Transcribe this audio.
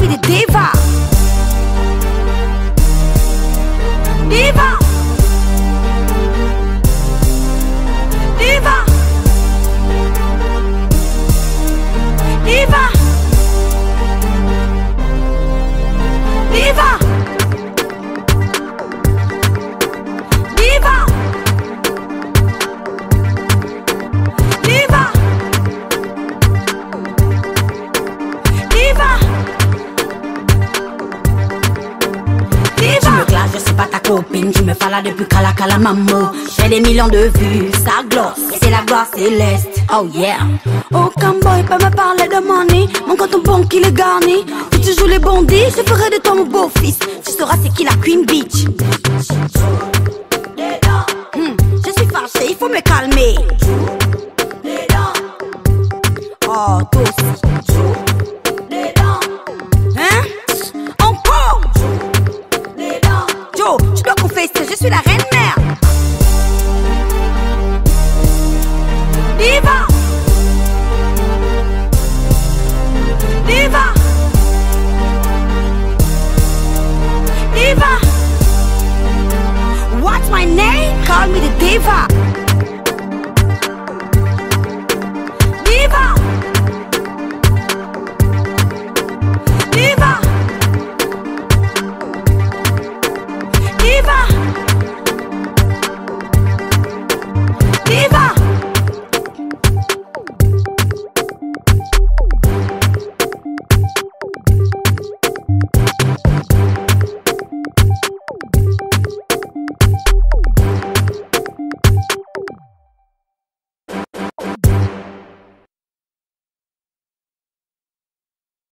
Vive de diva! Diva! copine qui me fala depuis Kalakala Mambo. J'ai des millions de vues, ça gloss, c'est la gloire céleste. Oh yeah. Aucun boy peut me parler de money, mon compte bon qu'il est garni. Si tu joues les bandits, je ferai de toi mon beau-fils. Tu sauras c'est qui la Queen Beach. Hmm, je suis fâchée, il faut me calmer. Oh, tous je suis la reine mère. Diva. Diva. Diva. What's my name? Call me the Diva. Diva. Diva. Diva.